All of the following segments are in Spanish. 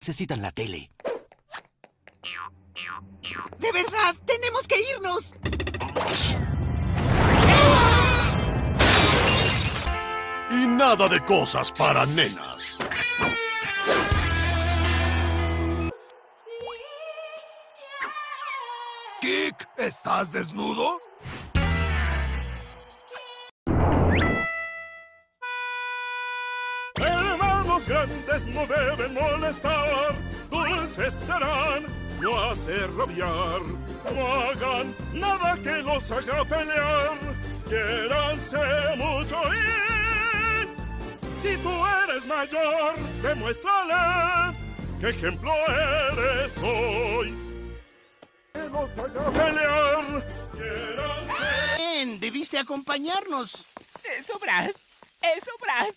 Necesitan la tele. ¡De verdad! ¡Tenemos que irnos! Y nada de cosas para nenas. Kik, ¿estás desnudo? Hermanos grandes no deben molestar, dulces serán, no hacer rabiar. No hagan nada que los haga pelear, quiéranse mucho y... Si tú eres mayor, demuéstrale qué ejemplo eres hoy. Que los haga pelear, quiéranse... Bien, debiste acompañarnos. Eso, Brad. Eso, Brad.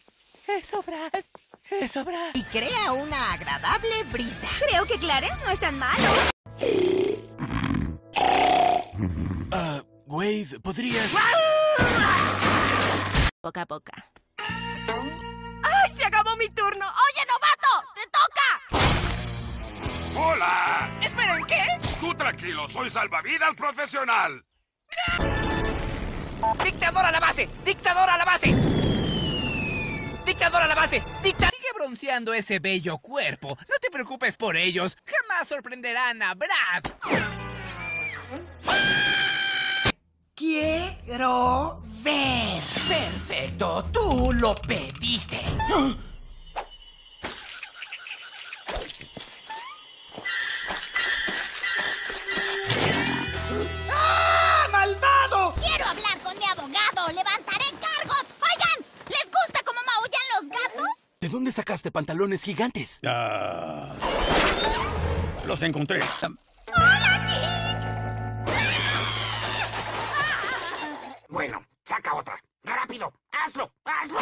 Eso, Brad. Eso, Brad. Y crea una agradable brisa. Creo que Clarence no es tan malo. Ah, Wade, ¿podrías...? Poca a poca. ¡Ay, se acabó mi turno! ¡Oye, novato! ¡Te toca! ¡Hola! ¿Esperen qué? Tú tranquilo, soy salvavidas profesional. ¡Dictador a la base! ¡Dictador a la base! ¡Dictador a la base! ¡Dicta... Bronceando ese bello cuerpo. No te preocupes por ellos. Jamás sorprenderán a Brad. Quiero ver. Perfecto. Tú lo pediste. ¿De dónde sacaste pantalones gigantes? Ah, los encontré. Bueno, saca otra. ¡Rápido! ¡Hazlo! ¡Hazlo!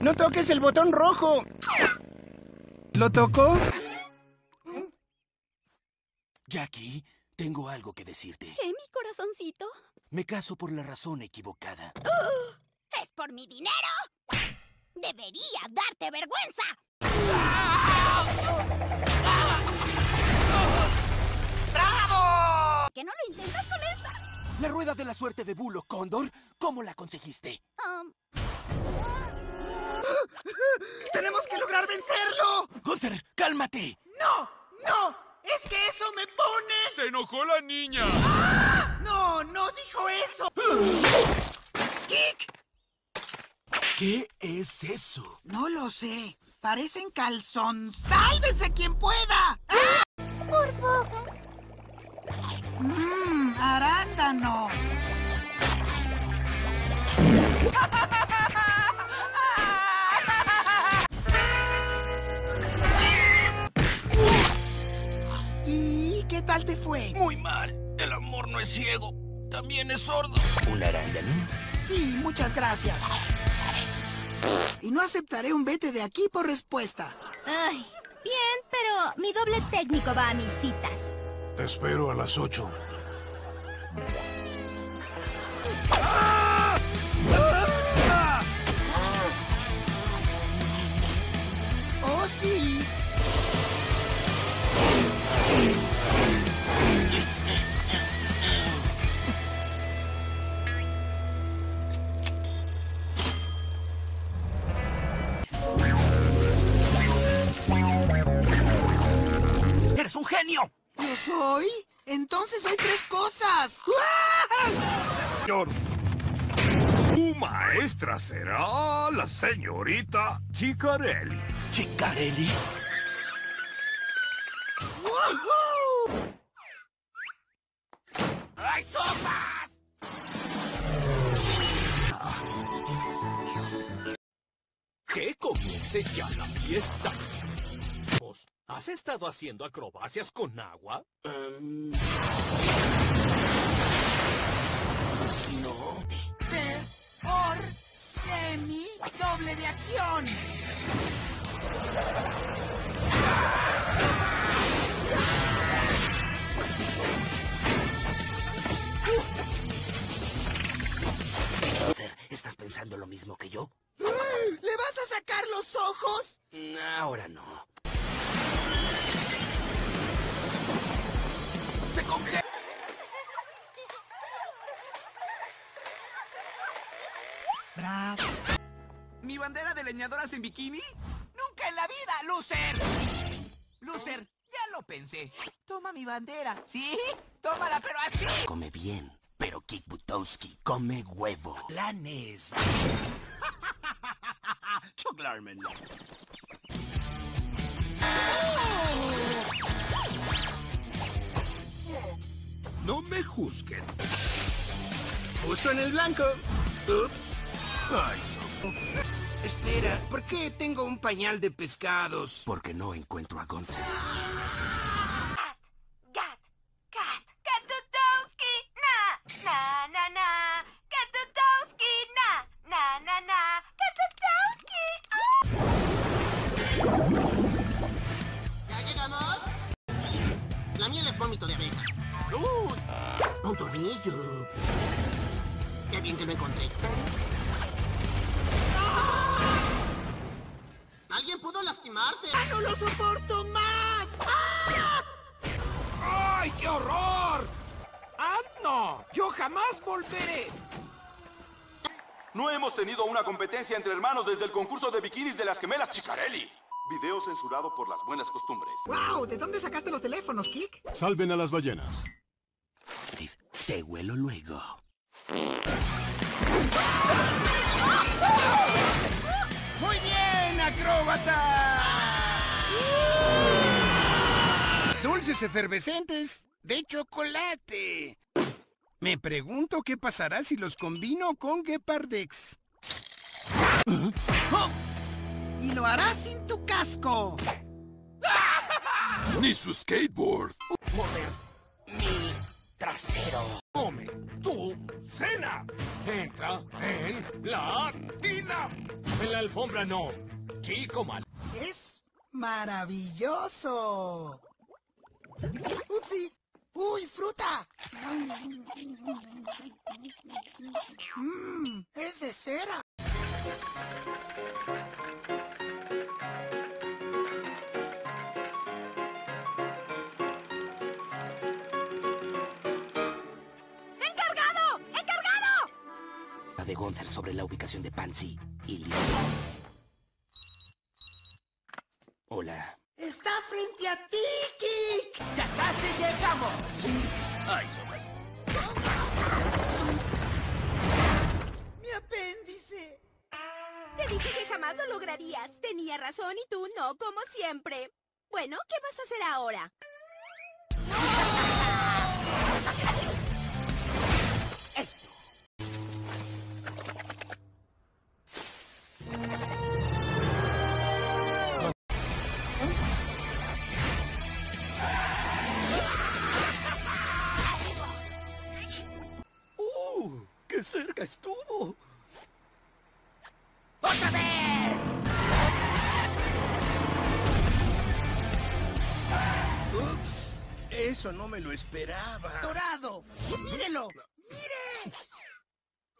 No toques el botón rojo. ¿Lo tocó? Jackie, tengo algo que decirte. ¿Qué, mi corazoncito? Me caso por la razón equivocada. ¿Es por mi dinero? Debería darte vergüenza. ¡Bravo! ¿Que no lo intentas con esta? La rueda de la suerte de Bulo Cóndor, ¿cómo la conseguiste? Um, ¡Tenemos que lograr vencerlo! Gunther, cálmate. ¡No! ¡No! ¡Es que eso me pone! ¡Se enojó la niña! ¡No! ¡No dijo eso! ¡Kik! ¿Qué es eso? No lo sé. Parecen calzón. ¡Sálvense quien pueda! ¡Ah! burbujas. ¡Mmm! ¡Arándanos! Muy mal. El amor no es ciego, también es sordo. ¿Un arándano? Sí, muchas gracias. Y no aceptaré un vete de aquí por respuesta. Ay, bien, pero mi doble técnico va a mis citas. Te espero a las 8. Soy? Entonces soy tres cosas. Señor. Tu maestra será la señorita Chicarelli. ¿Chicarelli? ¡Woohoo! ¡Hay sopas! Que comience ya la fiesta. ¿Has estado haciendo acrobacias con agua? Em. No. T or semi doble de acción. ¿Estás pensando lo mismo que yo? ¿Le vas a sacar los ojos? Ahora no. Bravo. ¿Mi bandera de leñadoras en bikini? ¡Nunca en la vida, loser! Loser, ya lo pensé. Toma mi bandera. ¿Sí? Tómala, pero así. Come bien, pero Kik Butowski come huevo. Lanes. Chuck juzguen. Puso en el blanco. Ups. Ay, so- Espera, ¿por qué tengo un pañal de pescados? Porque no encuentro a Gonzo. Tornillo. Qué bien que lo encontré. ¿Alguien pudo lastimarse? ¡Ah, no lo soporto más! ¡Ah! ¡Ay, qué horror! ¡Ah, no! ¡Yo jamás volveré! No hemos tenido una competencia entre hermanos desde el concurso de bikinis de las gemelas Chicarelli. Video censurado por las buenas costumbres. ¡Wow! ¿De dónde sacaste los teléfonos, Kik? Salven a las ballenas. Te huelo luego. ¡Muy bien, acróbata! Dulces efervescentes de chocolate. Me pregunto qué pasará si los combino con Gepardex. Y lo harás sin tu casco. Ni su skateboard. Mover mi trasero. Come tu cena. Entra en la tina. En la alfombra no. Chico mal. Es maravilloso. ¡Upsi! ¡Uy, fruta! Mmm, es de cera. De Gonzalo sobre la ubicación de Pansy. Y listo. Hola. Está frente a ti, Kik. ¡Ya casi llegamos! Ay, Somas. Mi apéndice. Te dije que jamás lo lograrías. Tenía razón y tú no, como siempre. Bueno, ¿qué vas a hacer ahora? ¡Qué cerca estuvo! ¡Otra vez! Ups, eso no me lo esperaba. ¡Dorado! ¡Mírelo!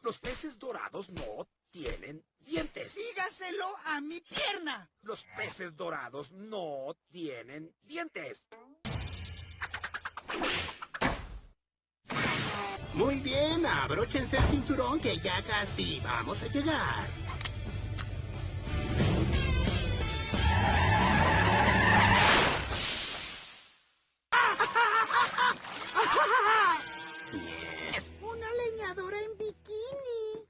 Los peces dorados no tienen dientes. ¡Dígaselo a mi pierna! Los peces dorados no tienen dientes. Muy bien, abróchense el cinturón que ya casi vamos a llegar. Una leñadora en bikini.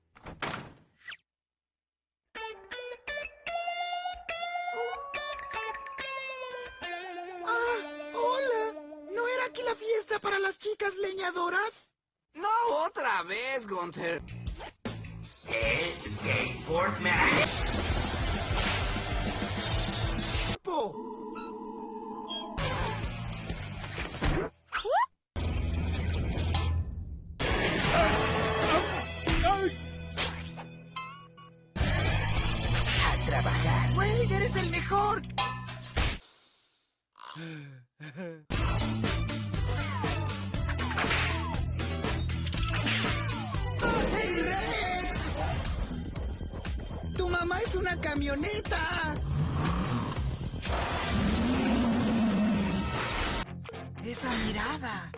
¡Ah! ¿No era aquí la fiesta para las chicas leñadoras? Vez, Gunther. ¡Eh, Skateboardman! Po. Una camioneta! Esa mirada,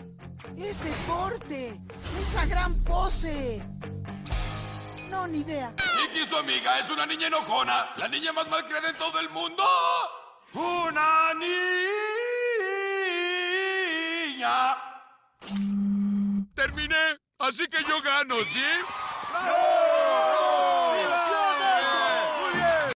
ese porte, esa gran pose. No, ni idea. Chiqui, su amiga, es una niña enojona. La niña más malcriada en todo el mundo. ¡Una niña! Terminé, así que yo gano, ¿sí? ¡Bravo!